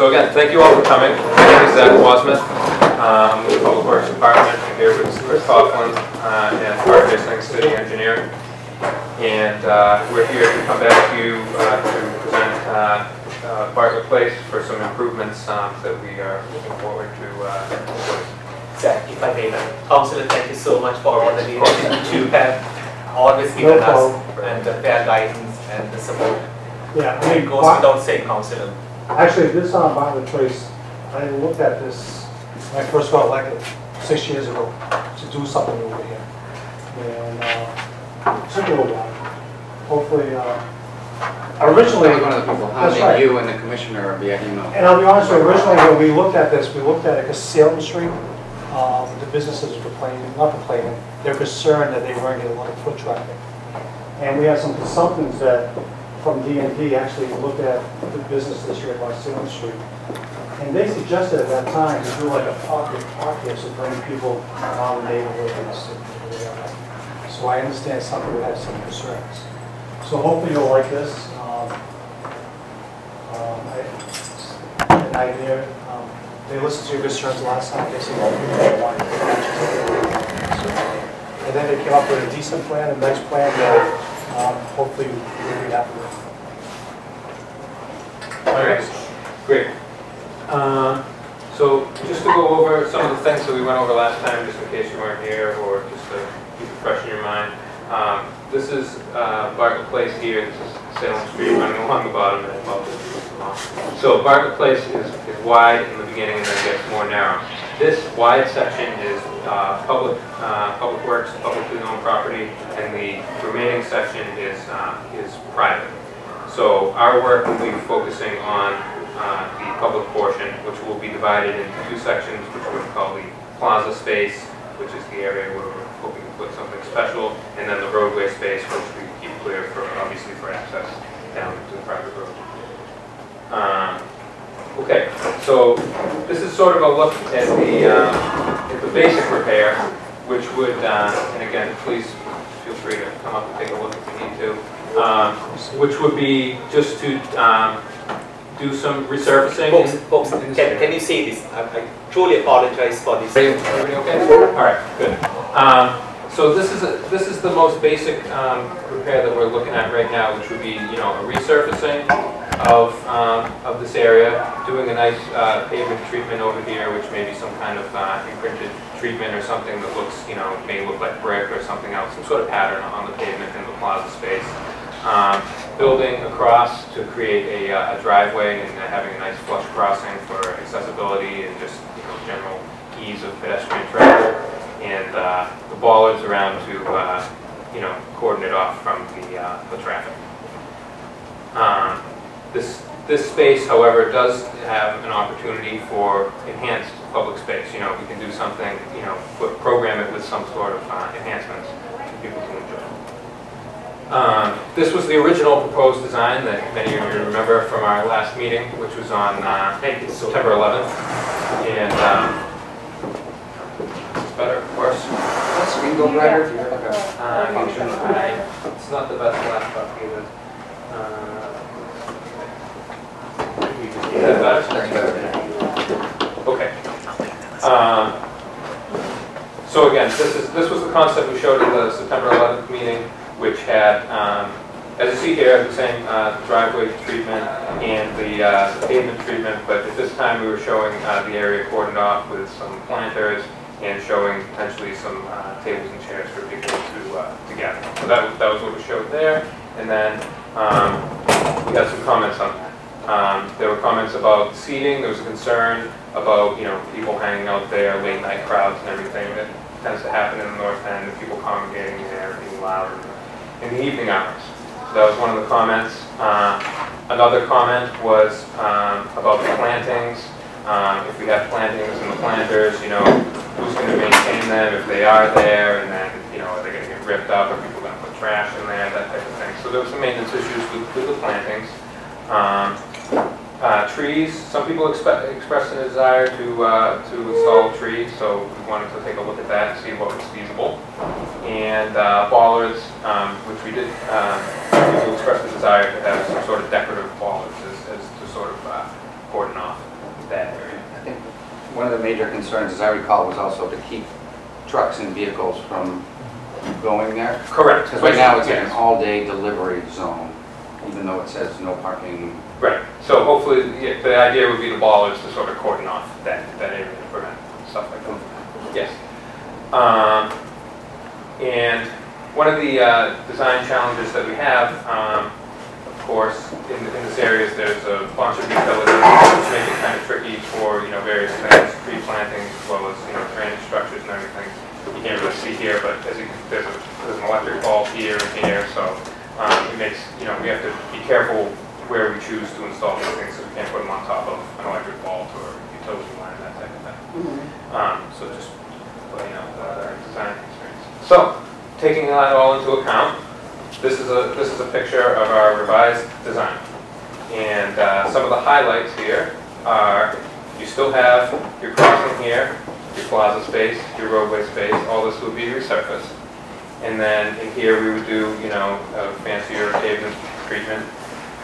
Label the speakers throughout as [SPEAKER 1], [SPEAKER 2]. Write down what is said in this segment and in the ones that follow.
[SPEAKER 1] So again, thank you all for coming. My name is Zach Wassmouth, um, with the Public Works Department. I'm here with Chris Coughlin, uh, and Art Hastings, city engineer. And, uh, we're here to come back to you, uh, to present, uh, uh, Bartlett Place for some improvements, um, that we are looking forward to, uh.
[SPEAKER 2] Zach, if I may, Councillor, thank you so much for all the
[SPEAKER 1] Of course.
[SPEAKER 2] leadership you have always
[SPEAKER 3] No
[SPEAKER 2] given us and the fair guidance and the support.
[SPEAKER 3] Yeah, I
[SPEAKER 2] It goes without saying, Councillor.
[SPEAKER 3] Actually, this on Bartlett Place, I looked at this when I first got elected, six years ago, to do something over here. And, uh, it took a little while. Hopefully, uh, originally,
[SPEAKER 4] I was one of the people
[SPEAKER 3] right.
[SPEAKER 4] you and the commissioner via email.
[SPEAKER 3] and I'll be honest with you, originally when we looked at this, we looked at it because Salem Street, um, the businesses were complaining, not complaining, they're concerned that they weren't getting a lot of foot traffic. And we had some consultants that, from D and D, actually looked at the businesses here by Salem Street. And they suggested at that time to do like a pocket here to bring people around the neighborhood and. So I understand some people have some concerns. So hopefully you'll like this. Um, um, I- An idea, um, they listened to your concerns last time, they said, well, we don't want it. And then they came up with a decent plan, a nice plan that um, hopefully we'll be happy with.
[SPEAKER 1] All right, great. Um, So just to go over some of the things that we went over last time, just in case you weren't here, or just to keep it fresh in your mind. Um, This is uh, Bartlett Place here, this is Salem Street running along the bottom, and this. So Bartlett Place is is wide in the beginning and then gets more narrow. This wide section is uh, public, uh, public works, publicly owned property, and the remaining section is, uh, is private. So our work will be focusing on uh, the public portion, which will be divided into two sections, which going call the plaza space, which is the area where we're hoping to put something special, and then the roadway space, which we keep clear for, obviously for access down to the private road. Um, Okay, so this is sort of a look at the, um, at the basic repair, which would, uh, and again, please feel free to come up and take a look if you need to, um, which would be just to um, do some resurfacing.
[SPEAKER 2] Folks, folks, can, can you see this? I I truly apologize for this.
[SPEAKER 1] Everybody okay? All right, good. Um, So this is, a- this is the most basic um, repair that we're looking at right now, which would be, you know, a resurfacing of, um, of this area, doing a nice uh, pavement treatment over here, which may be some kind of uh, imprinted treatment or something that looks, you know, may look like brick or something else, some sort of pattern on the pavement in the plaza space. Um, Building across to create a uh, a driveway and having a nice flush crossing for accessibility and just, you know, general ease of pedestrian travel. And uh, the bollards around to, uh, you know, cordon it off from the, uh, the traffic. Um, This, this space, however, does have an opportunity for enhanced public space. You know, we can do something, you know, put- program it with some sort of uh, enhancements for people to enjoy. Um, This was the original proposed design that many of you remember from our last meeting, which was on uh,
[SPEAKER 2] Thank you so much.
[SPEAKER 1] September 11th. And um, it's better, of course.
[SPEAKER 4] What's Window Driver? Do you have like a
[SPEAKER 1] Uh,
[SPEAKER 4] function?
[SPEAKER 1] I- It's not the best laptop either. Uh, Is that better? Okay. Um, So again, this is, this was the concept we showed at the September 11th meeting, which had, um, as you see here, the same uh, driveway treatment and the uh, pavement treatment, but at this time, we were showing uh, the area cordoned off with some planters and showing potentially some uh, tables and chairs for people to, uh, to gather. So that was, that was what we showed there. And then um, we had some comments on that. Um, There were comments about seating, there was a concern about, you know, people hanging out there, late night crowds and everything that tends to happen in the north end, people congregating there, being loud in the evening hours. So that was one of the comments. Uh, Another comment was um, about the plantings. Um, If we have plantings and the planters, you know, who's going to maintain them if they are there, and then, you know, are they going to get ripped up, are people going to put trash in there, that type of thing. So there were some maintenance issues with with the plantings. Uh, Trees, some people expe- expressed a desire to, uh, to install trees, so we wanted to take a look at that and see what was feasible. And uh, bollards, um, which we did, um, people expressed a desire to have some sort of decorative bollards as, as to sort of uh, cordon off that area.
[SPEAKER 4] I think one of the major concerns, as I recall, was also to keep trucks and vehicles from going there.
[SPEAKER 1] Correct.
[SPEAKER 4] Because right now it's an all-day delivery zone, even though it says no parking.
[SPEAKER 1] Right, so hopefully, yeah, the idea would be the bollards to sort of cordon off that, that area to prevent stuff like that. Yes. Um, And one of the uh, design challenges that we have, um, of course, in in this area is there's a bunch of utilities, which make it kind of tricky for, you know, various things, tree plantings, as well as, you know, drainage structures and everything. You can't really see here, but as you, there's a, there's an electric vault here and here, so um, it makes, you know, we have to be careful where we choose to install these things, so we can't put them on top of an electric vault or utility line, that type of thing. Um, So just, you know, uh, our design constraints. So, taking that all into account, this is a, this is a picture of our revised design. And uh, some of the highlights here are, you still have your crossing here, your plaza space, your roadway space, all this would be resurfaced. And then in here, we would do, you know, a fancier pavement treatment.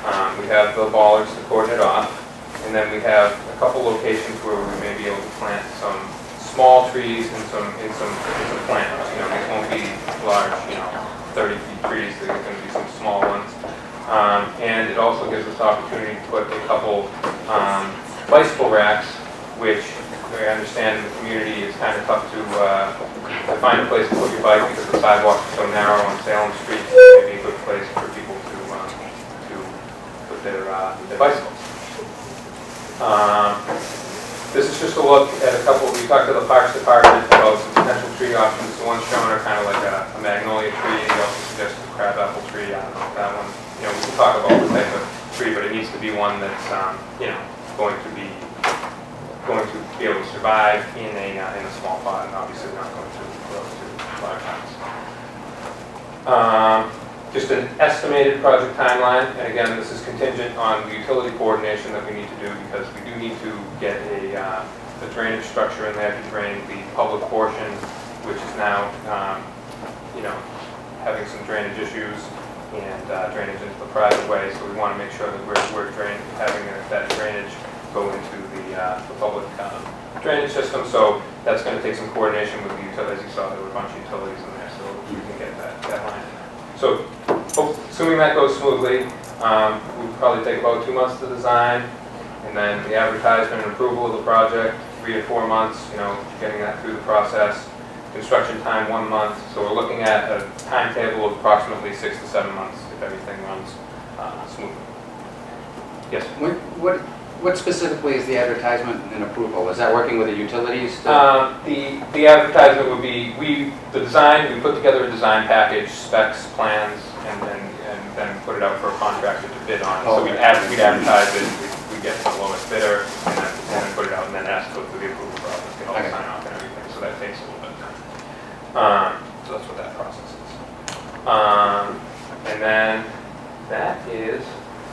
[SPEAKER 1] Um, We have the bollards to cordon it off. And then we have a couple locations where we may be able to plant some small trees and some, and some, some planters. You know, these won't be large, you know, 30 feet trees, they're going to be some small ones. Um, And it also gives us the opportunity to put a couple um, bicycle racks, which I understand in the community is kind of tough to, uh, to find a place to put your bike because the sidewalks are so narrow on Salem Street. It'd be a good place for people to, um, to put their, uh, bicycles. Um, This is just a look at a couple, we talked to the Parks Department about some potential tree options. The ones shown are kind of like a a magnolia tree, he also suggested a crabapple tree, I don't know if that one, you know, we can talk about the type of tree, but it needs to be one that's, um, you know, going to be, going to be able to survive in a, uh, in a small pot, and obviously not going to grow to large amounts. Um, Just an estimated project timeline, and again, this is contingent on the utility coordination that we need to do, because we do need to get a uh, a drainage structure in there to drain the public portion, which is now, um, you know, having some drainage issues and uh, drainage into the private way, so we want to make sure that we're, we're drain, having that drainage go into the, uh, the public um, drainage system, so that's going to take some coordination with the utilities, you saw there were a bunch of utilities in there, so we can get that, that line. So, assuming that goes smoothly, um, we'll probably take about two months to design, and then the advertisement and approval of the project, three to four months, you know, getting that through the process. Construction time, one month, so we're looking at a timetable of approximately six to seven months if everything runs uh, smoothly. Yes?
[SPEAKER 4] What, what what specifically is the advertisement and approval? Is that working with the utilities?
[SPEAKER 1] Um, The, the advertisement would be, we, the design, we put together a design package, specs, plans, and then, and then put it out for a contractor to bid on. So we'd
[SPEAKER 4] Okay.
[SPEAKER 1] ad- we'd advertise it, we'd- we'd get the lowest bidder, and then, and then put it out, and then ask for the approval process, get all the
[SPEAKER 4] Okay.
[SPEAKER 1] sign off and everything, so that takes a little bit of time. Um, So that's what that process is. Um, And then, that is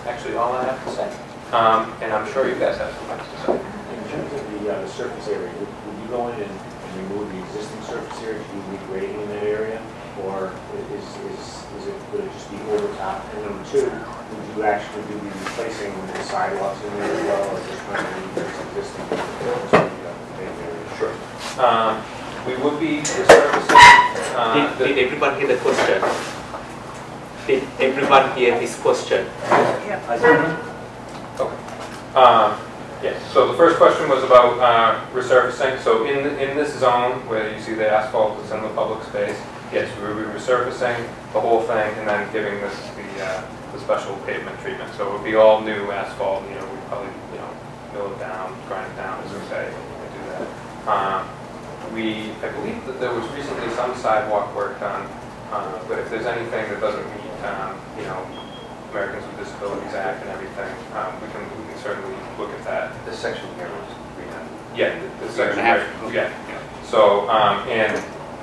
[SPEAKER 1] actually all I have to say. Um, And I'm sure you guys have some things to say.
[SPEAKER 5] In terms of the, uh, the surface area, would, would you go in and, and remove the existing surface area to do regrading in that area? Or is, is, is it, would it just be over top? And number two, would you actually do the replacing the sidewalks in there as well, or just trying to leave this existing? just the, uh, paved area?
[SPEAKER 1] Sure. Um, We would be resurfacing, uh,
[SPEAKER 2] Did,
[SPEAKER 1] the-
[SPEAKER 2] did everyone hear the question? Did everyone hear his question?
[SPEAKER 1] Um, Yes, so the first question was about uh, resurfacing. So in, in this zone where you see the asphalt that's in the public space, yes, we would be resurfacing the whole thing and then giving this the, uh, the special pavement treatment. So it would be all new asphalt, you know, we'd probably, you know, mill it down, grind it down, as we say, and do that. Um, We, I believe that there was recently some sidewalk work done, uh, but if there's anything that doesn't meet, um, you know, Americans with Disabilities Act and everything, um, we can, we can certainly look at that.
[SPEAKER 4] This section here was redone.
[SPEAKER 1] Yeah, the- the section,
[SPEAKER 4] a half.
[SPEAKER 1] yeah. So, um, and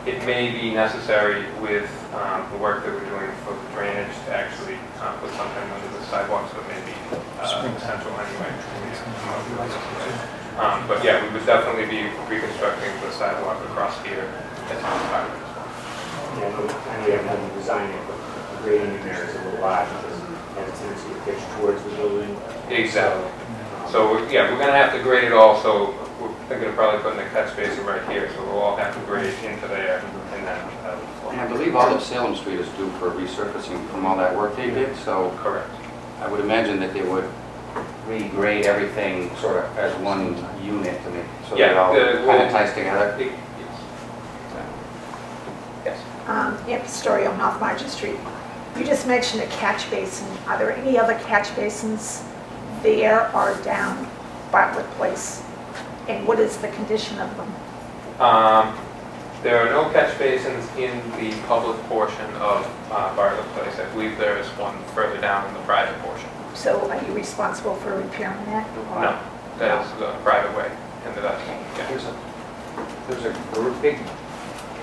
[SPEAKER 1] it may be necessary with, um, the work that we're doing for the drainage to actually, uh, put something under the sidewalk, so it may be, uh, essential anyway. Um, but yeah, we would definitely be reconstructing the sidewalk across here as part of it as.
[SPEAKER 5] Yeah, but I haven't done the design yet, but the grading in there is a little odd because it has a tendency to pitch towards the building.
[SPEAKER 1] Exactly.
[SPEAKER 5] Um,
[SPEAKER 1] So, we're- yeah, we're gonna have to grade it all, so we're thinking of probably putting a catch basin right here, so we'll all have to grade into there and then that would flow.
[SPEAKER 4] And I believe all of Salem Street is due for resurfacing from all that work they did, so
[SPEAKER 1] Correct.
[SPEAKER 4] I would imagine that they would regrade everything sort of as one unit to make, so that it all
[SPEAKER 1] the-
[SPEAKER 4] kind of ties together.
[SPEAKER 1] It- Yes.
[SPEAKER 6] Um, Amber Story on North Market Street. You just mentioned a catch basin. Are there any other catch basins there or down Bartlett Place? And what is the condition of them?
[SPEAKER 1] Um, There are no catch basins in the public portion of uh, Bartlett Place. I believe there is one further down in the private portion.
[SPEAKER 6] So are you responsible for repairing that? or-
[SPEAKER 1] No, that is the private way into that. Yeah.
[SPEAKER 4] There's a, there's a gr- big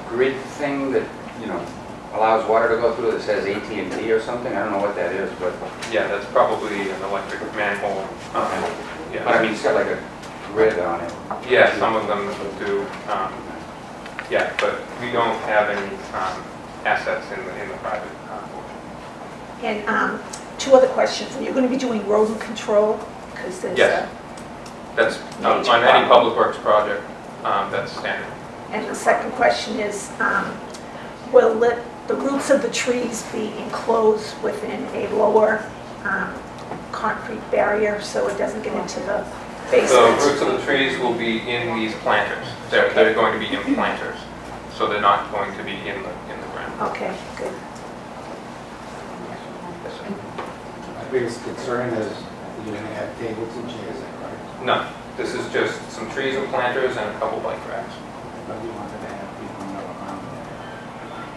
[SPEAKER 4] grid thing that, you know, allows water to go through that says at and T or something. I don't know what that is, but,
[SPEAKER 1] Yeah, that's probably an electric manhole. um,
[SPEAKER 4] but I
[SPEAKER 1] Yeah,
[SPEAKER 4] mean, it's got like a grid on it.
[SPEAKER 1] yeah, some of them do. um, Yeah, but we don't have any um, assets in the, in the private uh, portion.
[SPEAKER 6] And um, two other questions. You're you going to be doing rodent control? Because there's
[SPEAKER 1] Yes.
[SPEAKER 6] a...
[SPEAKER 1] That's um, on any public works project, um, that's standard.
[SPEAKER 6] And the second question is, um, will it- the roots of the trees be enclosed within a lower um, concrete barrier so it doesn't get into the basement?
[SPEAKER 1] The roots of the trees will be in these planters. They're, they're going to be in planters, so they're not going to be in the, in the ground.
[SPEAKER 6] Okay, good.
[SPEAKER 1] Yes, sir.
[SPEAKER 7] My biggest concern is you're gonna have tables and chairs, right?
[SPEAKER 1] No, this is just some trees and planters and a couple bike racks.
[SPEAKER 7] But you wanted to have people know around there.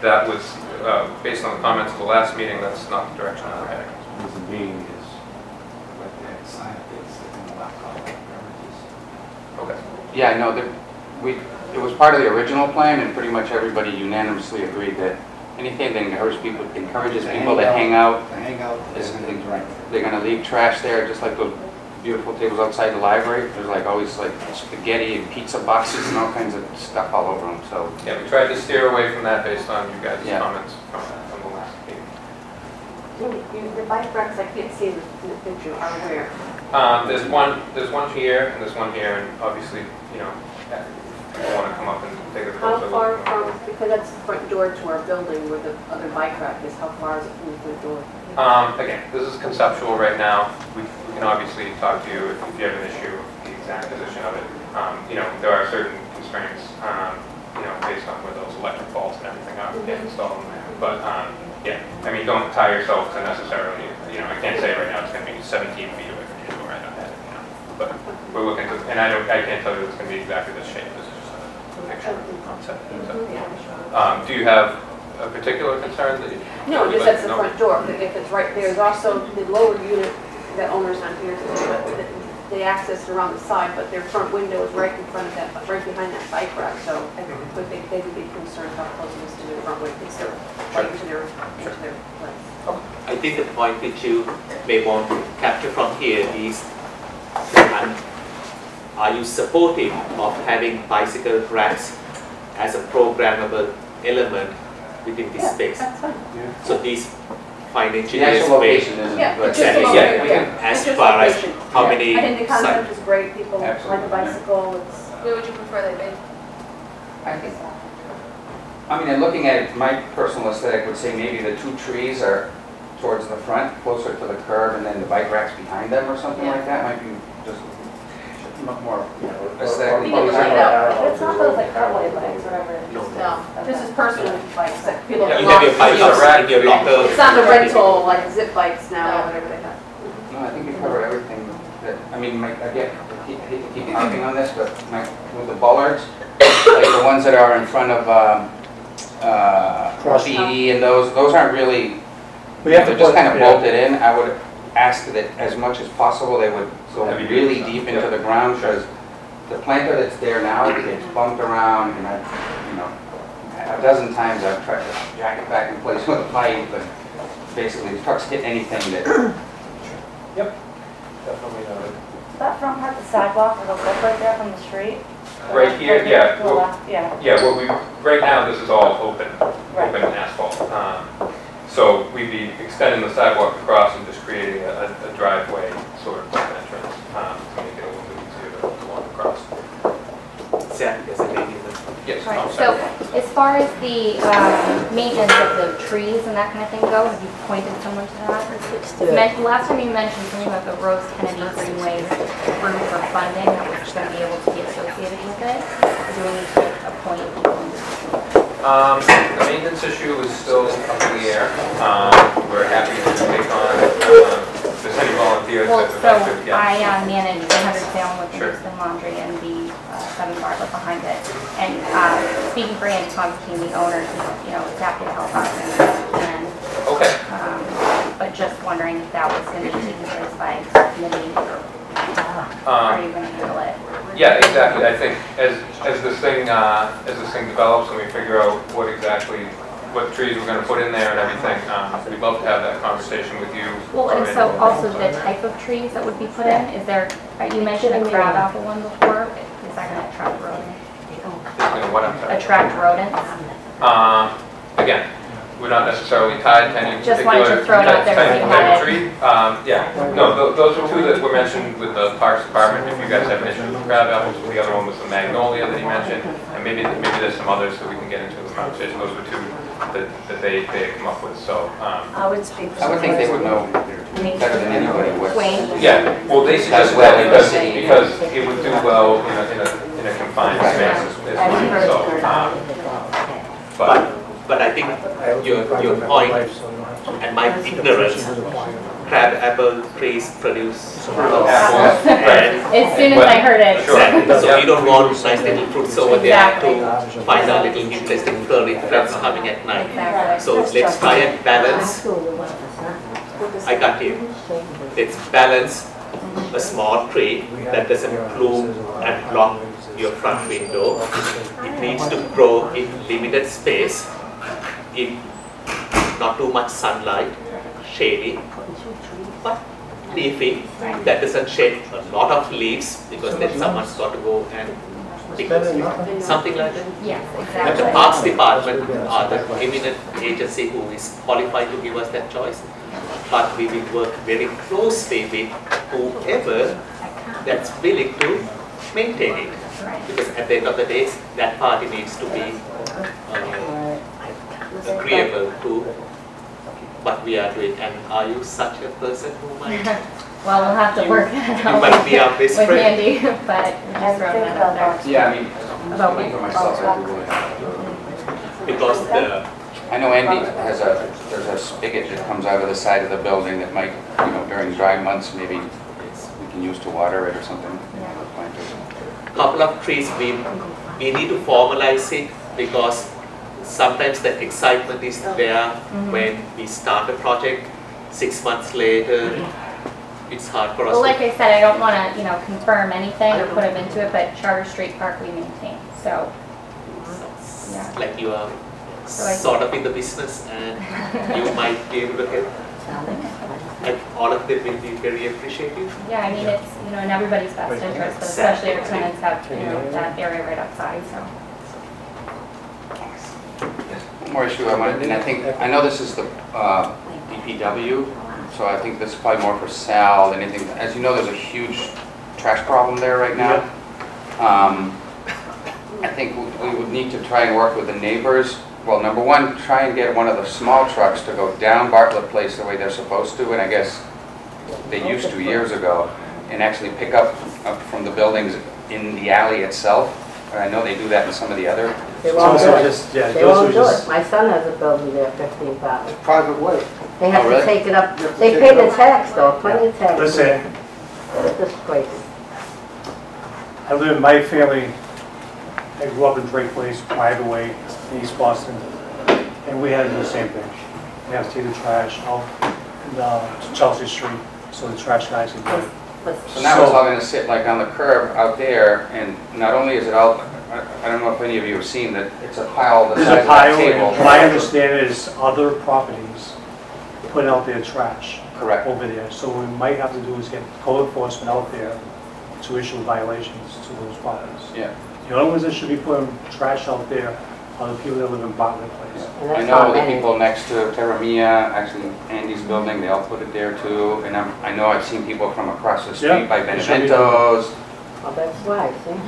[SPEAKER 1] That was, uh, based on the comments of the last meeting, that's not the direction we're heading.
[SPEAKER 7] Reason being is, what that sign up is, they're gonna allow alcohol beverages.
[SPEAKER 1] Okay.
[SPEAKER 4] Yeah, no, the, we, it was part of the original plan and pretty much everybody unanimously agreed that anything that encourages people, encourages
[SPEAKER 7] To
[SPEAKER 4] people
[SPEAKER 7] hang
[SPEAKER 4] to
[SPEAKER 7] out.
[SPEAKER 4] hang out,
[SPEAKER 7] To hang out,
[SPEAKER 4] Yes,
[SPEAKER 7] there's gonna
[SPEAKER 4] they're gonna leave trash there, just like those beautiful tables outside the library. There's like always like spaghetti and pizza boxes and all kinds of stuff all over them, so.
[SPEAKER 1] Yeah, we tried to steer away from that based on you guys'
[SPEAKER 4] Yeah.
[SPEAKER 1] comments from, from the last meeting.
[SPEAKER 8] You- you- The bike racks, I can't see in the in the picture, are where?
[SPEAKER 1] Um, there's one, there's one here and there's one here, and obviously, you know, if you want to come up and take a
[SPEAKER 8] How
[SPEAKER 1] closer
[SPEAKER 8] far
[SPEAKER 1] look.
[SPEAKER 8] from, because that's the front door to our building where the other bike rack is, how far is it from the front door?
[SPEAKER 1] Um, again, this is conceptual right now. We, we can obviously talk to you if if you have an issue with the exact position of it. Um, you know, there are certain constraints, um, you know, based on where those electric vaults and everything are get installed in there. But, um, yeah, I mean, don't tie yourself to necessarily, you know, I can't say right now it's gonna be seventeen feet away from your door, I don't have it, you know. But we're looking to, and I don't, I can't tell you it's gonna be exactly this shape, this is just a picture concept. so. Um, do you have a particular concern that you?
[SPEAKER 8] No, just
[SPEAKER 1] like
[SPEAKER 8] that's the
[SPEAKER 1] know?
[SPEAKER 8] front door, but if it's right, there's also the lower unit that owner's not here today, but the- they access it around the side, but their front window is right in front of that, right behind that bike rack, so I
[SPEAKER 1] Mhm.
[SPEAKER 8] would think they would be concerned about closing this to their front window, it's their, right into their, into their place.
[SPEAKER 2] I think the point which you may want to capture from here is, are you supportive of having bicycle racks as a programmable element within this
[SPEAKER 8] Yeah,
[SPEAKER 2] space?
[SPEAKER 8] That's fine.
[SPEAKER 2] So these fine
[SPEAKER 4] The
[SPEAKER 2] engineers
[SPEAKER 4] actual
[SPEAKER 2] may,
[SPEAKER 4] location isn't,
[SPEAKER 8] Yeah,
[SPEAKER 4] but.
[SPEAKER 8] it's just a
[SPEAKER 2] Exactly, yeah,
[SPEAKER 4] we
[SPEAKER 8] yeah.
[SPEAKER 4] can-
[SPEAKER 2] as
[SPEAKER 8] It's
[SPEAKER 2] far as how
[SPEAKER 4] Yeah.
[SPEAKER 2] many
[SPEAKER 8] I think the
[SPEAKER 2] site-
[SPEAKER 8] concept is great, people like
[SPEAKER 4] Absolutely,
[SPEAKER 8] the
[SPEAKER 4] yeah.
[SPEAKER 8] bicycle, it's.
[SPEAKER 9] Where would you prefer they be?
[SPEAKER 4] I think, I mean, and looking at it, my personal aesthetic would say maybe the two trees are towards the front, closer to the curb, and then the bike racks behind them or something like that, might be just much more aesthetically.
[SPEAKER 8] You can look it
[SPEAKER 4] pleasing.
[SPEAKER 8] up, it's not those like cowboy bikes, whatever. it is.
[SPEAKER 2] No.
[SPEAKER 8] No, this is personal bikes that people.
[SPEAKER 1] Yeah,
[SPEAKER 2] you have your
[SPEAKER 1] It's a rack
[SPEAKER 2] bikes in your
[SPEAKER 8] It's not the rental, like zip bikes now, or whatever they have.
[SPEAKER 4] No, I think we covered everything that, I mean, Mike, again, I hate hate to keep harping on this, but Mike, with the bollards, like the ones that are in front of, um, uh,
[SPEAKER 3] Cross-
[SPEAKER 4] BE and those, those aren't really,
[SPEAKER 3] We have to
[SPEAKER 4] they're just
[SPEAKER 3] put-
[SPEAKER 4] kind of
[SPEAKER 3] yeah.
[SPEAKER 4] bolted in. I would ask that as much as possible, they would go
[SPEAKER 1] Heavy
[SPEAKER 4] really deep
[SPEAKER 1] yeah.
[SPEAKER 4] into the ground, because the planter that's there now gets bumped around, and I, you know, a dozen times I've tried to jack it back in place with a pipe, but basically, the trucks hit anything that yep.
[SPEAKER 1] Definitely noted.
[SPEAKER 10] Is that front part the sidewalk or the lip right there from the street?
[SPEAKER 1] Right here, yeah,
[SPEAKER 10] To the
[SPEAKER 1] well-
[SPEAKER 10] Yeah,
[SPEAKER 1] Yeah, well, we, right now, this is all open,
[SPEAKER 10] Right.
[SPEAKER 1] open asphalt. Um, So we'd be extending the sidewalk across and just creating a a driveway sort of entrance um, to make it a little bit easier to to walk across.
[SPEAKER 10] So as far as the um, maintenance of the trees and that kind of thing go, have you pointed someone to that? Men- Last time you mentioned something about the Rose Kennedy Greenway room for funding that was going to be able to be associated with it. Or do we need to appoint people?
[SPEAKER 1] Um, the maintenance issue is still up in the air. Um, we're happy to take on, uh, if there's any volunteers
[SPEAKER 10] Well,
[SPEAKER 1] that would
[SPEAKER 10] so
[SPEAKER 1] like to, yeah.
[SPEAKER 10] I uh, manage the 100 Salem with
[SPEAKER 1] Sure.
[SPEAKER 10] Kingston Laundry and the uh, 7 Bartlett behind it. And uh, speaking for Andy Constantine, the owner, he's, you know, is happy to help out. And,
[SPEAKER 1] Okay,
[SPEAKER 10] um, but just wondering if that was going to be taken place by committee or how are
[SPEAKER 1] um,
[SPEAKER 10] you going to handle it?
[SPEAKER 1] yeah, exactly. I think as, as this thing, uh, as this thing develops and we figure out what exactly, what trees we're gonna put in there and everything, um, we'd love to have that conversation with you.
[SPEAKER 10] Well, and so also the type of trees that would be put in, is there, you mentioned a crab apple one before, is that going to attract rodents?
[SPEAKER 1] It's gonna- what I'm sorry.
[SPEAKER 10] Attract rodents?
[SPEAKER 1] Um, again, we're not necessarily tied to any
[SPEAKER 10] Just
[SPEAKER 1] particular.
[SPEAKER 10] wanted to throw it out there
[SPEAKER 1] type
[SPEAKER 10] so you
[SPEAKER 1] of
[SPEAKER 10] it.
[SPEAKER 1] tree. Um, yeah, no, tho- those are two that were mentioned with the Parks Department, if you guys have an issue with crab apples, the other one was the magnolia that he mentioned, and maybe, maybe there's some others that we can get into the conversation, those were two that, that they, they had come up with, so, um,
[SPEAKER 6] I would speak
[SPEAKER 4] I would think they would know better than anybody what's.
[SPEAKER 10] Wayne?
[SPEAKER 1] yeah, well, they suggested that because, because it would do well in a, in a, in a confined space as as well, so, um, but,
[SPEAKER 2] But I think your, your point and my ignorance, crab apple trees produce
[SPEAKER 1] apples,
[SPEAKER 10] As soon as I heard it.
[SPEAKER 1] Sure.
[SPEAKER 2] Exactly, so you don't want nice little fruits over there
[SPEAKER 10] Exactly.
[SPEAKER 2] to find out little interesting furry friends coming at night.
[SPEAKER 10] Exactly.
[SPEAKER 2] So let's try and balance, I got you. Let's balance a small tree that doesn't bloom and block your front window. It needs to grow in limited space, in not too much sunlight, shady, but leafy, that doesn't shed a lot of leaves because then someone's got to go and pick it. Something like that.
[SPEAKER 10] Yes,
[SPEAKER 2] And the. Parks Department are the eminent agency who is qualified to give us that choice. But we will work very closely with whoever that's willing to maintain it. Because at the end of the day, that party needs to be uh, agreeable to what we are doing. And are you such a person who might,
[SPEAKER 10] Well, we'll have to work that
[SPEAKER 2] you
[SPEAKER 10] out
[SPEAKER 2] might be our
[SPEAKER 10] with
[SPEAKER 2] best
[SPEAKER 10] with
[SPEAKER 2] friend?
[SPEAKER 10] Andy, but we're just throwing that out there.
[SPEAKER 4] Yeah, I mean,
[SPEAKER 10] About
[SPEAKER 4] speaking for myself, I do really have
[SPEAKER 2] Because the,
[SPEAKER 4] I know Andy has a, there's a spigot that comes out of the side of the building that might, you know, during dry months, maybe we can use to water it or something. Plant it.
[SPEAKER 2] couple of trees, we, we need to formalize it because sometimes the excitement is there mm-hmm. when we start a project. Six months later, it's hard for us
[SPEAKER 10] Well,
[SPEAKER 2] to
[SPEAKER 10] like I said, I don't want to, you know, confirm anything or put them into it, but Charter Street Park we maintain, so, yeah.
[SPEAKER 2] like you are
[SPEAKER 10] So I-
[SPEAKER 2] sort of in the business and you might be able to help. And all of them will be very appreciative.
[SPEAKER 10] Yeah, I mean, it's, you know, in everybody's best interest, but especially our tenants have, you know, that area right outside, so.
[SPEAKER 4] More issue I wanted, and I think, I know this is the uh, DPW, so I think this is probably more for Sal than anything. As you know, there's a huge trash problem there right now. Um, I think we we would need to try and work with the neighbors. Well, number one, try and get one of the small trucks to go down Bartlett Place the way they're supposed to, and I guess they used to years ago, and actually pick up up from the buildings in the alley itself. And I know they do that in some of the other
[SPEAKER 9] They won't do it.
[SPEAKER 3] just, yeah,
[SPEAKER 9] They won't do
[SPEAKER 3] just.
[SPEAKER 9] it. My son has a building there, fifteen thousand.
[SPEAKER 7] Private way.
[SPEAKER 9] They have
[SPEAKER 4] Oh,
[SPEAKER 9] to
[SPEAKER 4] really?
[SPEAKER 9] take it up,
[SPEAKER 7] You have to
[SPEAKER 9] they
[SPEAKER 7] take
[SPEAKER 9] pay
[SPEAKER 7] it
[SPEAKER 9] the
[SPEAKER 7] up.
[SPEAKER 9] tax though, plenty of tax.
[SPEAKER 3] Listen,
[SPEAKER 9] This place.
[SPEAKER 3] I live, my family, I grew up in Drake Place, private way, in East Boston, and we had to do the same thing. We have to take the trash out in, uh, Chelsea Street, so the trash guys can get it.
[SPEAKER 4] So now it's all gonna sit like on the curb out there, and not only is it all, I I don't know if any of you have seen that, it's a pile the
[SPEAKER 3] There's
[SPEAKER 4] size
[SPEAKER 3] a
[SPEAKER 4] of
[SPEAKER 3] pile,
[SPEAKER 4] that table.
[SPEAKER 3] and my understanding is other properties put out their trash
[SPEAKER 4] Correct.
[SPEAKER 3] over there. So what we might have to do is get code enforcement out there to issue violations to those properties.
[SPEAKER 4] Yeah.
[SPEAKER 3] The only ones that should be putting trash out there are the people that live in Bartlett Place.
[SPEAKER 9] And
[SPEAKER 4] I
[SPEAKER 9] that's
[SPEAKER 4] know
[SPEAKER 9] not
[SPEAKER 4] the
[SPEAKER 9] many.
[SPEAKER 4] people next to Terramia, actually Andy's building, they all put it there too. And I'm, I know I've seen people from across the
[SPEAKER 3] Yeah,
[SPEAKER 4] street by
[SPEAKER 3] it should be
[SPEAKER 4] Benevento's.
[SPEAKER 9] Well, oh, that's why, see?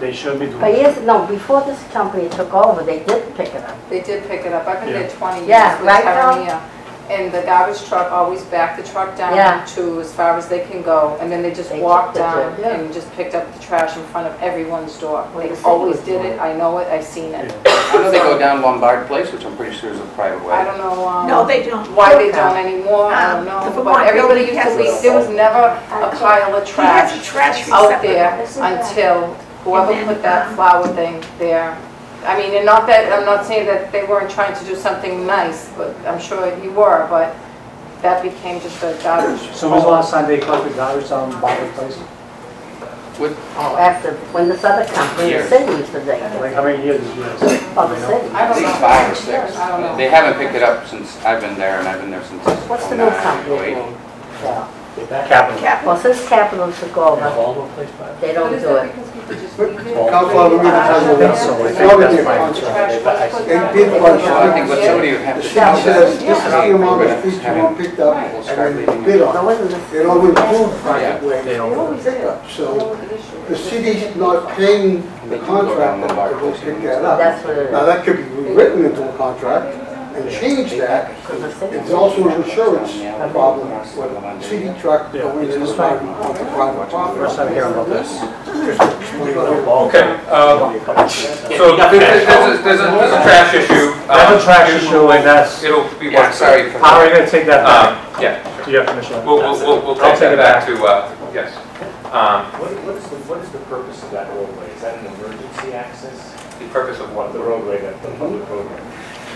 [SPEAKER 3] They should be doing.
[SPEAKER 9] But yes, no, before this company took over, they did pick it up.
[SPEAKER 11] They did pick it up. I've been there 20 years
[SPEAKER 9] Yeah,
[SPEAKER 11] with
[SPEAKER 9] right now.
[SPEAKER 11] Terramia. And the garbage truck always backed the truck
[SPEAKER 9] Yeah.
[SPEAKER 11] down to as far as they can go. And then they just
[SPEAKER 9] They
[SPEAKER 11] walked
[SPEAKER 9] took the
[SPEAKER 11] down
[SPEAKER 9] jet, yeah.
[SPEAKER 11] and just picked up the trash in front of everyone's door.
[SPEAKER 9] Well,
[SPEAKER 11] They
[SPEAKER 9] the city
[SPEAKER 11] always
[SPEAKER 9] was
[SPEAKER 11] did
[SPEAKER 9] doing
[SPEAKER 11] it. I know it. I've seen it.
[SPEAKER 4] I know they go down Lombard Place, which I'm pretty sure is a private way.
[SPEAKER 11] I don't know. um,
[SPEAKER 6] No, they don't.
[SPEAKER 11] Why they don't anymore, I
[SPEAKER 6] Um,
[SPEAKER 11] don't
[SPEAKER 6] the
[SPEAKER 11] know.
[SPEAKER 6] Vermont
[SPEAKER 11] But everybody
[SPEAKER 6] building
[SPEAKER 11] used to
[SPEAKER 6] has
[SPEAKER 11] leave, there was never a pile of
[SPEAKER 6] He has a
[SPEAKER 11] trash
[SPEAKER 6] trash
[SPEAKER 11] out there
[SPEAKER 6] receptacle.
[SPEAKER 11] until whoever
[SPEAKER 6] And then,
[SPEAKER 11] put that
[SPEAKER 6] um,
[SPEAKER 11] flower thing there. I mean, and not that, I'm not saying that they weren't trying to do something nice, but I'm sure you were, but that became just a garbage.
[SPEAKER 3] So when's the last time they collected garbage down Bartlett Place?
[SPEAKER 4] With,
[SPEAKER 9] Oh, after, when this other company, the
[SPEAKER 4] Years.
[SPEAKER 9] city used to take
[SPEAKER 3] Like
[SPEAKER 9] it.
[SPEAKER 3] how many years is this?
[SPEAKER 9] Oh, the city.
[SPEAKER 11] I
[SPEAKER 4] at
[SPEAKER 11] don't know.
[SPEAKER 4] least five or six.
[SPEAKER 11] I don't know.
[SPEAKER 4] They haven't picked it up since I've been there, and I've been there since
[SPEAKER 9] What's the new
[SPEAKER 4] 09,
[SPEAKER 9] company
[SPEAKER 4] 08.
[SPEAKER 9] name? Yeah.
[SPEAKER 3] Capital.
[SPEAKER 6] Capital.
[SPEAKER 9] Well, since Capital took over,
[SPEAKER 3] Baldwin Place
[SPEAKER 9] they don't do it.
[SPEAKER 11] because people just leave?
[SPEAKER 12] Council, let me tell you this.
[SPEAKER 3] So I
[SPEAKER 12] It's
[SPEAKER 3] think
[SPEAKER 12] not in
[SPEAKER 3] that's
[SPEAKER 12] your contract.
[SPEAKER 11] Trash was put
[SPEAKER 12] It
[SPEAKER 11] down.
[SPEAKER 12] did what
[SPEAKER 4] So I think what somebody would have
[SPEAKER 12] The
[SPEAKER 4] to
[SPEAKER 12] city
[SPEAKER 4] do
[SPEAKER 12] says,
[SPEAKER 4] is,
[SPEAKER 12] this is the amount of streets you want picked up, and then bid on.
[SPEAKER 9] wasn't?
[SPEAKER 12] It don't include private
[SPEAKER 3] They
[SPEAKER 12] ways.
[SPEAKER 11] They always did.
[SPEAKER 12] So
[SPEAKER 11] the
[SPEAKER 12] city's not paying the
[SPEAKER 4] They can go
[SPEAKER 12] contractor to go pick that up.
[SPEAKER 9] That's what it
[SPEAKER 12] Now, that could be rewritten into a contract and change that.
[SPEAKER 9] Because.
[SPEAKER 12] It's also an insurance problem with a city truck
[SPEAKER 3] Yeah,
[SPEAKER 12] going into
[SPEAKER 3] it's
[SPEAKER 12] the private, private property.
[SPEAKER 3] First time hearing about this.
[SPEAKER 1] Okay, um, so
[SPEAKER 2] enough
[SPEAKER 1] there-
[SPEAKER 2] trash.
[SPEAKER 1] there's a, there's a, there's a trash issue.
[SPEAKER 3] That's
[SPEAKER 1] Um,
[SPEAKER 3] a trash issue and that's,
[SPEAKER 1] It'll be
[SPEAKER 4] Yeah,
[SPEAKER 1] worked.
[SPEAKER 4] sorry for
[SPEAKER 3] how are you gonna take that back?
[SPEAKER 1] Um, yeah,
[SPEAKER 3] Do you have permission?
[SPEAKER 1] we'll, we'll, we'll, we'll
[SPEAKER 3] I'll
[SPEAKER 1] take that
[SPEAKER 3] it
[SPEAKER 1] back to, uh, yes. Um,
[SPEAKER 5] What, what is the, what is the purpose of that roadway? Is that an emergency access?
[SPEAKER 1] the purpose of what?
[SPEAKER 5] The roadway, that the public roadway?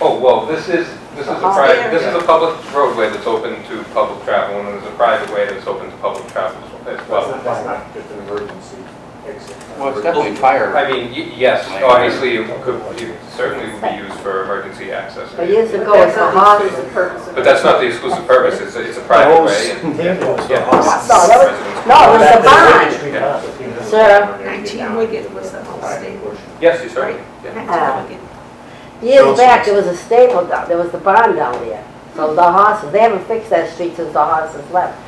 [SPEAKER 1] Oh, well, this is, this is a
[SPEAKER 9] Oh,
[SPEAKER 1] private, this is a public roadway that's open to public travel, and there's a private way that's open to public travel as
[SPEAKER 5] That's
[SPEAKER 1] well.
[SPEAKER 5] not, that's not just an emergency exit.
[SPEAKER 4] Well, it's definitely fire.
[SPEAKER 1] I mean, y- yes, obviously, it could, it certainly would be used for emergency access.
[SPEAKER 9] But years ago,
[SPEAKER 11] That's
[SPEAKER 9] it's the
[SPEAKER 11] not the exclusive purpose of
[SPEAKER 1] But that's not the exclusive purpose, it's, a- it's a private way. and-
[SPEAKER 3] Yeah, it was the
[SPEAKER 1] Yeah.
[SPEAKER 3] horse.
[SPEAKER 9] No, that was,
[SPEAKER 1] Residents-
[SPEAKER 9] no, it was the barn.
[SPEAKER 1] Yeah.
[SPEAKER 9] Sir.
[SPEAKER 6] 19 Wiget was the whole state.
[SPEAKER 1] Yes, you certainly, yeah.
[SPEAKER 6] 19
[SPEAKER 9] Ah.
[SPEAKER 6] Wiget.
[SPEAKER 9] Years back, there was a stable down, there was the barn down there. So the horses, they haven't fixed that street since the horses left.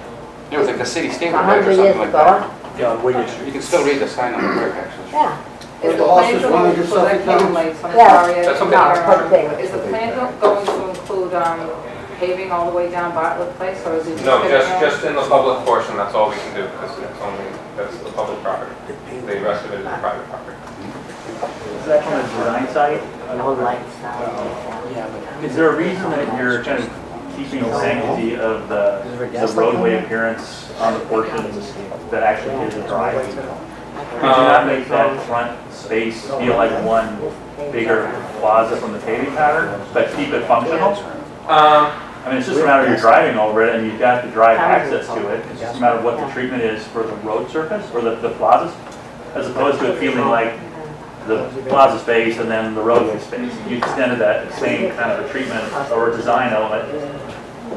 [SPEAKER 4] It was like a city
[SPEAKER 9] A
[SPEAKER 4] stable there or
[SPEAKER 9] hundred years
[SPEAKER 4] something like that.
[SPEAKER 9] ago.
[SPEAKER 3] Yeah, on Wiget Street.
[SPEAKER 4] You can still read the sign on the brick, actually.
[SPEAKER 9] Yeah.
[SPEAKER 11] Is
[SPEAKER 12] The
[SPEAKER 11] the plan going to,
[SPEAKER 12] to
[SPEAKER 11] so that
[SPEAKER 12] Suffolk
[SPEAKER 11] came
[SPEAKER 12] County?
[SPEAKER 11] late, so I'm
[SPEAKER 9] Yeah.
[SPEAKER 11] sorry.
[SPEAKER 1] That's
[SPEAKER 11] didn't
[SPEAKER 1] okay.
[SPEAKER 11] hear,
[SPEAKER 9] No,
[SPEAKER 11] um,
[SPEAKER 9] put
[SPEAKER 11] Is the plan go- going to include um, paving all the way down Bartlett Place, or is it just?
[SPEAKER 1] No,
[SPEAKER 11] gonna
[SPEAKER 1] just,
[SPEAKER 11] go-
[SPEAKER 1] just in the public portion, that's all we can do, because it's only, that's the public property. The rest of it is private property.
[SPEAKER 13] Is that from the design side?
[SPEAKER 9] No lights now.
[SPEAKER 13] Is there a reason that you're kind of keeping the sanctity of the the roadway appearance on the portions that actually is a drive? Could you not make that front space feel like one bigger plaza from the paving pattern, but keep it functional?
[SPEAKER 1] Um,
[SPEAKER 13] I mean, it's just a matter of you're driving over it and you've got the drive access to it. It's just a matter of what the treatment is for the road surface or the, the plazas, as opposed to it feeling like the plaza space and then the roadway space. You extended that same kind of a treatment or design element.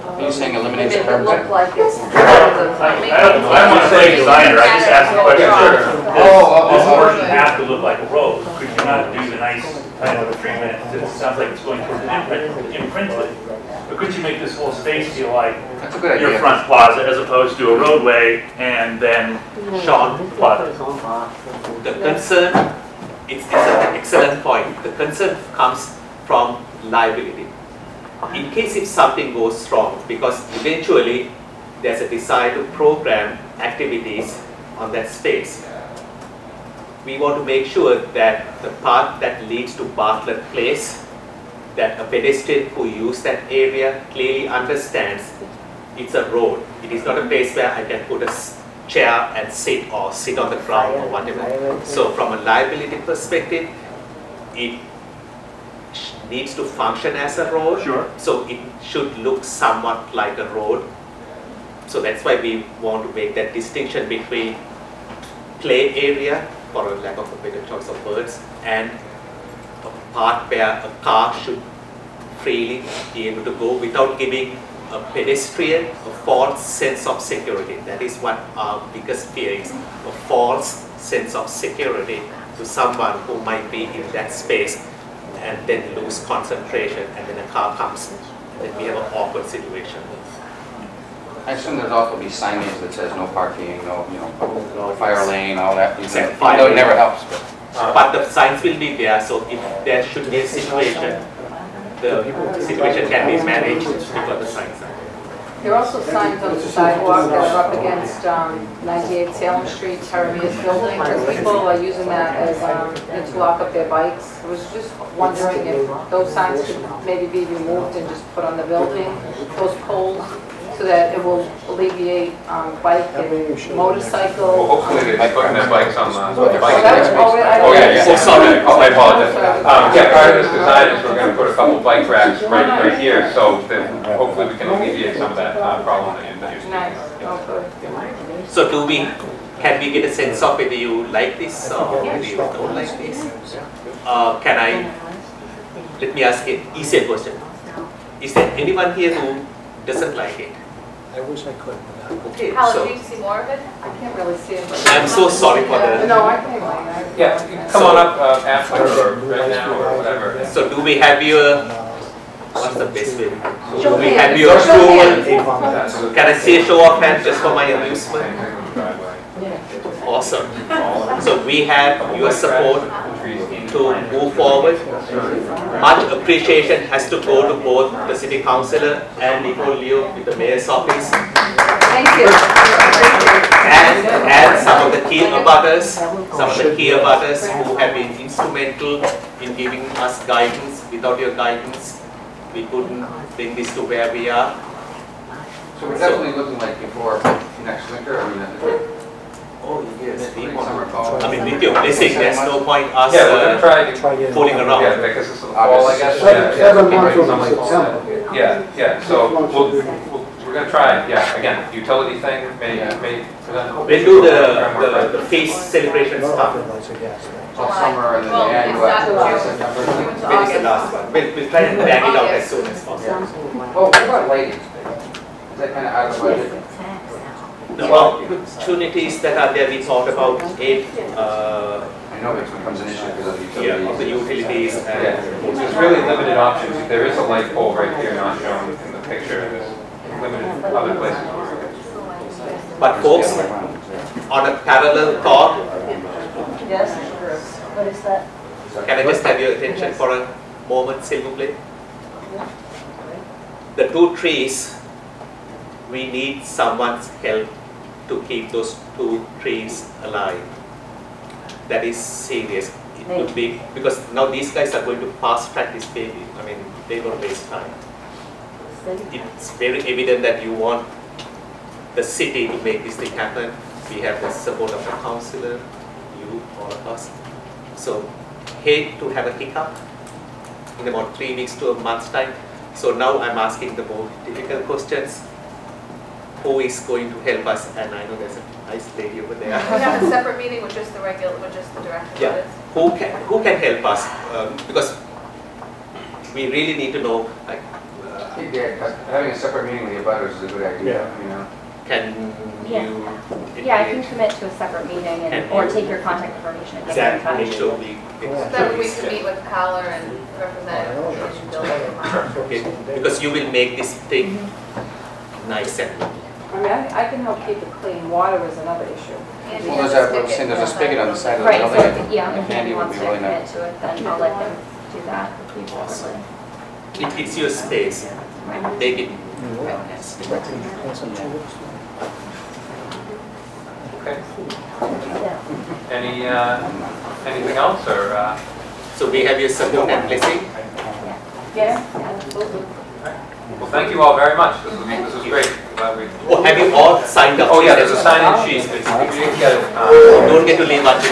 [SPEAKER 4] Are you saying eliminate the
[SPEAKER 11] it look
[SPEAKER 4] curb
[SPEAKER 11] like it's.
[SPEAKER 13] I, I don't, I don't want to say designer, I just asked the question.
[SPEAKER 1] Sure.
[SPEAKER 13] This,
[SPEAKER 4] Oh, oh,
[SPEAKER 13] this
[SPEAKER 4] oh, oh.
[SPEAKER 13] portion has to look like a road. Could you not do the nice kind of a treatment? It sounds like it's going towards an imprint, imprinted. But could you make this whole space feel like
[SPEAKER 4] That's a good
[SPEAKER 13] your
[SPEAKER 4] idea.
[SPEAKER 13] front plaza as opposed to a roadway and then
[SPEAKER 2] Sean,
[SPEAKER 13] plaza?
[SPEAKER 2] the concern, it's, it's an excellent point. The concern comes from liability. In case if something goes wrong, because eventually there's a desire to program activities on that space. We want to make sure that the path that leads to Bartlett Place, that a pedestrian who use that area clearly understands it's a road. It is not a place where I can put a chair and sit or sit on the ground or whatever. So from a liability perspective, it needs to function as a road.
[SPEAKER 13] Sure.
[SPEAKER 2] So it should look somewhat like a road. So that's why we want to make that distinction between play area, for a lack of a better choice of words, and a part where a car should freely be able to go without giving a pedestrian a false sense of security. That is what our biggest fear is, a false sense of security to someone who might be in that space and then lose concentration and then a car comes and then we have an awkward situation.
[SPEAKER 4] I assume there's also be signage that says no parking, no, you know, fire lane, all that.
[SPEAKER 2] Exactly.
[SPEAKER 4] I know it never helps, but.
[SPEAKER 1] Uh,
[SPEAKER 2] But the signs will be there, so if there should be a situation, the situation can be managed before the signs are.
[SPEAKER 11] There are also signs on the sidewalk that are up against um, 98 Salem Street, Terramia's building, because people are using that as, um, to lock up their bikes. I was just wondering if those signs could maybe be removed and just put on the building, those poles, so that it will alleviate um, bike and
[SPEAKER 1] Well,
[SPEAKER 11] motorcycle.
[SPEAKER 1] hopefully they're putting their bikes on the on
[SPEAKER 11] Oh,
[SPEAKER 1] bike.
[SPEAKER 11] that oh,
[SPEAKER 1] Oh, yeah, yeah.
[SPEAKER 2] Oh, sorry.
[SPEAKER 1] Oh, I apologize. Um, yeah, part of this design is we're gonna put a couple bike racks right, right here, so that hopefully we can alleviate some of that, uh, problem that you- that you're
[SPEAKER 11] Nice,
[SPEAKER 1] speaking
[SPEAKER 11] oh, good.
[SPEAKER 2] So do we, can we get a sense of whether you like this or whether you don't like this? Uh, can I, let me ask an easier question. Is there anyone here who doesn't like it?
[SPEAKER 3] I wish I could.
[SPEAKER 2] Okay,
[SPEAKER 8] Howard,
[SPEAKER 2] so
[SPEAKER 8] do you see more of it?
[SPEAKER 11] I can't really see it. but-
[SPEAKER 2] I'm so sorry for that.
[SPEAKER 11] No, I can, like,
[SPEAKER 1] Yeah, you can come on up, uh, after or right now or whatever.
[SPEAKER 2] so do we have your, what's the best way? So do we have your
[SPEAKER 11] Show
[SPEAKER 2] approval? Can I see a show of hands just for my amusement? Awesome. So we have your support to move forward. Much appreciation has to go to both the city councillor and Nicole Leo with the mayor's office
[SPEAKER 11] Thank you.
[SPEAKER 2] and, and some of the key abutters, some of the key abutters who have been instrumental in giving us guidance. Without your guidance, we couldn't bring this to where we are.
[SPEAKER 4] So we're definitely looking like before next winter, I mean,
[SPEAKER 2] Oh, yes.
[SPEAKER 4] spring, summer, fall.
[SPEAKER 2] I mean, with your blessing, there's no point us
[SPEAKER 1] Yeah, we're gonna
[SPEAKER 2] uh,
[SPEAKER 1] try,
[SPEAKER 3] Try
[SPEAKER 2] fooling around.
[SPEAKER 1] yeah, because it's the fall, I guess.
[SPEAKER 12] Seven-
[SPEAKER 1] Yeah, yeah,
[SPEAKER 12] seven months
[SPEAKER 1] great,
[SPEAKER 12] from September.
[SPEAKER 1] Yeah, yeah, so we'll, we'll, we're gonna try, yeah, again, utility thing, may, may present.
[SPEAKER 2] When do the, the, the feast celebration start?
[SPEAKER 4] All summer and then
[SPEAKER 8] Well,
[SPEAKER 4] the annual
[SPEAKER 8] not.
[SPEAKER 4] September.
[SPEAKER 8] June to
[SPEAKER 2] When is the last one? We'll, we'll try and bang it out as soon as possible.
[SPEAKER 4] Well, what about lighting? Is that kind of out of budget?
[SPEAKER 2] The opportunities that are there, we thought about it, uh,
[SPEAKER 4] I know it becomes an issue because of the
[SPEAKER 2] yeah, of the
[SPEAKER 4] utilities.
[SPEAKER 2] utilities
[SPEAKER 1] Yeah,
[SPEAKER 2] and.
[SPEAKER 1] there's really limited options. There is a light pole right here not shown in the picture. There's limited other places where it
[SPEAKER 2] But folks, on a parallel thought,
[SPEAKER 9] Yes, what is that?
[SPEAKER 2] can I just have your attention for a moment, s'il vous? The two trees, we need someone's help to keep those two trees alive. That is serious. It would be, because now these guys are going to fast track this baby. I mean, they're going to waste time. It's very evident that you want the city to make this thing happen. We have the support of the councillor, you, all of us. So hate to have a hiccup in about three weeks to a month's time. So now I'm asking the more difficult questions. Who is going to help us? And I know there's a nice lady over there.
[SPEAKER 8] We have a separate meeting with just the regular, with just the director.
[SPEAKER 2] Yeah. Who can, who can help us? Um, because we really need to know, like, uh,
[SPEAKER 4] Yeah, having a separate meeting with the butters is a good idea, you know?
[SPEAKER 2] can
[SPEAKER 10] Yeah.
[SPEAKER 2] you?
[SPEAKER 10] Yeah, I can commit to a separate meeting and,
[SPEAKER 2] And
[SPEAKER 10] or take your contact information and get you in
[SPEAKER 2] Exactly, make
[SPEAKER 10] touch.
[SPEAKER 2] sure we.
[SPEAKER 8] Then we can meet with Howler and representative.
[SPEAKER 2] Okay, because you will make this thing nice and
[SPEAKER 11] I mean, I, I can help keep it clean. Water is another issue.
[SPEAKER 8] And
[SPEAKER 4] Well, there's
[SPEAKER 8] there's
[SPEAKER 4] that,
[SPEAKER 8] a
[SPEAKER 4] saying there's a spigot on the side of the
[SPEAKER 10] Right, so,
[SPEAKER 4] building.
[SPEAKER 10] if- yeah, if
[SPEAKER 4] Handy
[SPEAKER 10] Andy
[SPEAKER 4] would
[SPEAKER 10] wants
[SPEAKER 4] be
[SPEAKER 10] to
[SPEAKER 4] really
[SPEAKER 10] commit
[SPEAKER 4] nice.
[SPEAKER 10] to it, then I'll let him do that with you separately.
[SPEAKER 2] it, it's your space. Take it.
[SPEAKER 1] Okay. Any, uh, anything else or, uh,
[SPEAKER 2] So we have your support and blessing.
[SPEAKER 11] Yeah?
[SPEAKER 1] Well, thank you all very much. This was, this was great.
[SPEAKER 2] Have you all signed up?
[SPEAKER 1] Oh yeah, there's a sign-in sheet. It's,
[SPEAKER 2] don't get to leave much.